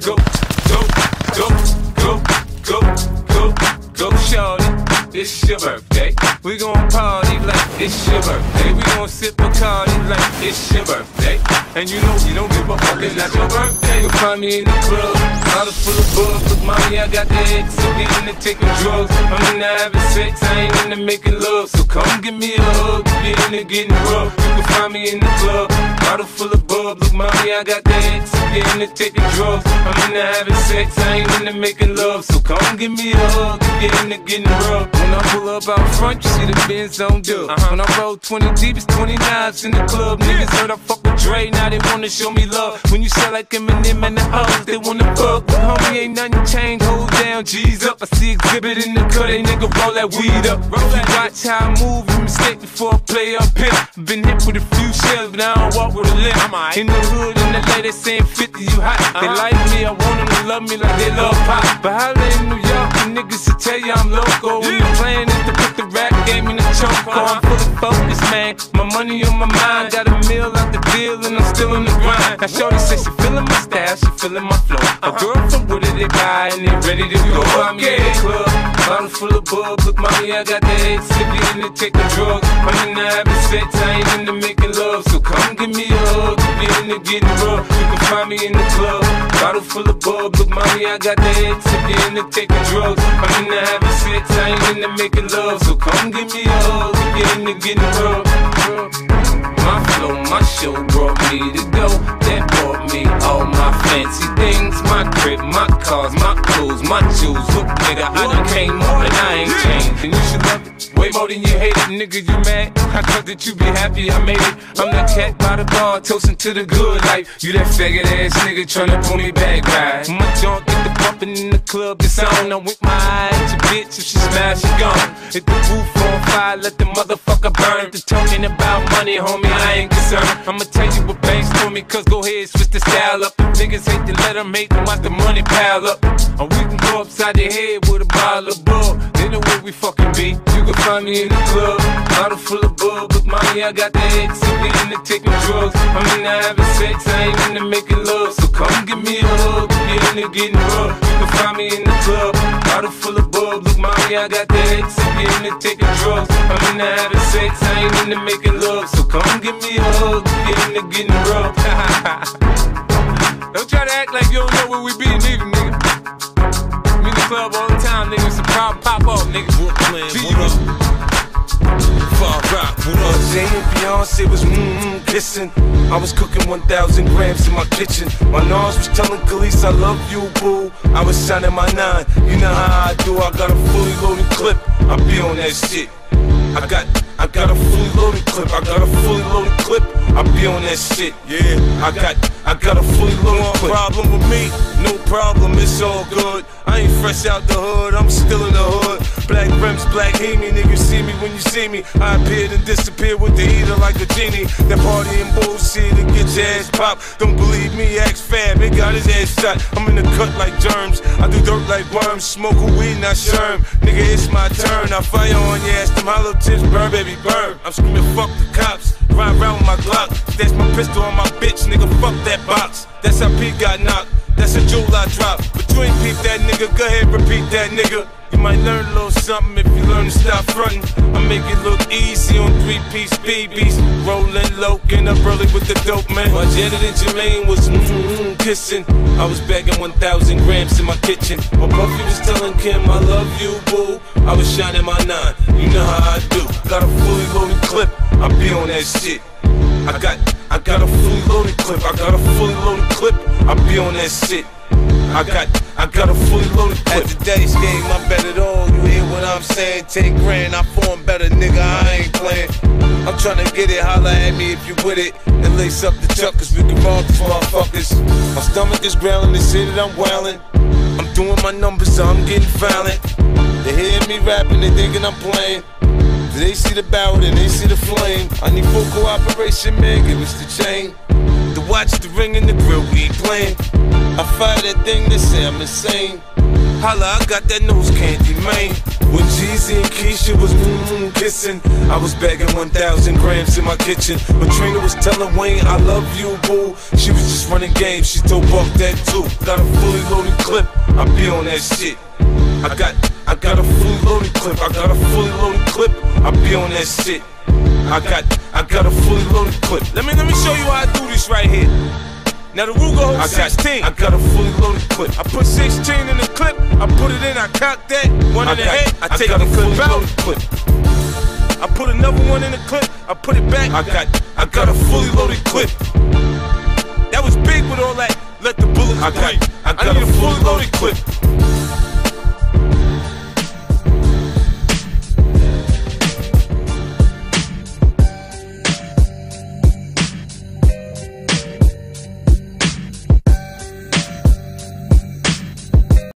go, go, go, go, go, go, go, shorty. It's your birthday. We gon' party like it's your birthday. We gon' sip Bacardi like it's your birthday. And you know you don't give a fuck, it's not your birthday. You'll find me in the club, bottle full of bug. Look, mommy, I got the X, so get into taking drugs. I'm into having sex, I ain't into making love. So come give me a hug, get into getting rough. You can find me in the club, bottle full of bug. Look, mommy, I got the X, so get into taking drugs. I'm into having sex, I ain't into making love. So come give me a hug, get into getting rough. When I pull up out front, you see the Benz on dub. Uh-huh. When I roll 20 deep, it's 29s in the club. Niggas heard I fuck with Dre, now they wanna show me love. When you sell like Eminem and the hoes, they wanna fuck. But homie, ain't nothing changed, hold down, G's up. I see Xzibit in the cut, they nigga roll that weed up. Roll that watch how I move, you mistake before I play up here. Been hit with a few shells, but I don't walk with a limp. In the hood, in the lady saying 50, you hot. They uh-huh. like me, I want them to love me like they love pop. But holla in New York, the niggas will tell you I'm loco. When the plan is to put the rap game in the choke. I'm fully focused, man. My money on my mind, got a meal out the deal, and I'm still in the grind. Now, Shorty says she feeling my style, she feeling my flow. A girl from Wooded, they buy, and they ready to go. I'm in the club, bottle full of bub. Look, mommy, I got the head sippy into taking drugs. I'm into having sex, I ain't into making love. So come give me a hug, get into getting rough. You can find me in the club, bottle full of bub. Look, mommy, I got the head sippy into taking drugs. I'm into having sex, I ain't into making love. So come give me a hug, get into getting rough. My flow, my show brought me to go. That brought me all my fancy things. My crib, my cars, my clothes, my jewels. Nigga, I done came up and I ain't changed. And you should love it. Way more than you hate it, nigga, you mad? I thought that you be happy I made it. I'm the cat by the bar, toasting to the good life. You that faggot ass nigga tryna pull me back, right? My junk bumping in the club, it's on. I'm with my your bitch, if she smash, she gone. Hit the roof on fire, let the motherfucker burn. The talking about money, homie, I ain't concerned. I'ma tell you what Banks told me, cause go ahead, switch the style up. Niggas hate to let them hate them, watch the money pile up. Or we can go upside the head with a bottle of bug. Then the way we fucking be. You can find me in the club, bottle full of bug. Look, mommy, I got the head sippy into taking drugs. I'm into having sex, I ain't into making love. So come give me a hug, get into getting rough. You can find me in the club, bottle full of bug. Look, mommy, I got the head sippy into taking drugs. I'm into having sex, I ain't into making love. So come give me a hug, get into getting rough. don't try to act like you don't know where we be, nigga, nigga. We in the club all the time, nigga. Some problem pop off, nigga. Brooklyn, what up? Far Rock, what and Beyonce was mmm kissing. I was cooking 1,000 grams in my kitchen. My nose was telling Kelis I love you, boo. I was shining my nine. You know how I do. I got a fully loaded clip. I be on that shit. I got, I got a fully loaded clip. I got a fully loaded clip. I be on that shit. Yeah, I got, I got a fully loaded clip. problem with me, no problem, it's all good. I ain't fresh out the hood, I'm still in the hood. Black rims, black Hemi, nigga, see me when you see me. I appeared and disappeared with the heater like a genie. That party and bullshit and get your ass popped. Don't believe me, ask Fab, it got his ass shot. I'm in the cut like germs, I do dirt like worms. Smoke a weed, not sherm. Nigga, it's my turn. I fire on your ass, them hollow tips, burn, baby, burn. I'm screaming, fuck the cops. Ride around with my Glock. That's my pistol on my bitch, nigga, fuck that box. That's how Pete got knocked. That's a jewel I drop. But you ain't peep that nigga, go ahead, repeat that nigga. You might learn a little something if you learn to stop frontin'. I make it look easy on three piece BBs. Rolling low, getting up early with the dope man. My Janet and Jermaine was mm-hmm kissing. I was bagging 1,000 grams in my kitchen. My Puffy was telling Kim, I love you, boo. I was shining my nine. You know how I do. Got a fully loaded clip. I be on that shit. I got, I got a fully loaded clip. I got a fully loaded clip. I be on that shit. I got, I got a fully loaded clip. At today's game, I'm better at all. You hear what I'm saying? Take grand, I form better, nigga. I ain't playing. I'm tryna get it, holla at me if you with it. And lace up the chuck, cause we can rob these motherfuckers. My stomach is growling, they say that I'm wildin'. I'm doing my numbers, so I'm getting violent. They hear me rapping, they thinking I'm playing. They see the barrel and they see the flame. I need full cooperation, man. Give us the chain. Watch, the ring, and the grill, we ain't playing. I fire that thing, they say I'm insane. Holla, I got that nose candy, man. When Jeezy and Keyshia was mmm kissing, I was bagging 1,000 grams in my kitchen. But Trina was telling Wayne, I love you, boo. She was just running games, she told Buck that too. Got a fully loaded clip, I be on that shit. I got, I got a fully loaded clip, I got a fully loaded clip, I be on that shit. I got, got a fully loaded clip. Let me, let me show you how I do this right here. Now the Ruger holds I got, 16. I got a fully loaded clip. I put 16 in the clip, I put it in, I cock that, one I in the got, head, I take got the a fully clip out, loaded clip. I put another one in the clip, I put it back, I got, I got a fully loaded clip. that was big with all that, let the bullets I got. I got need a fully loaded clip.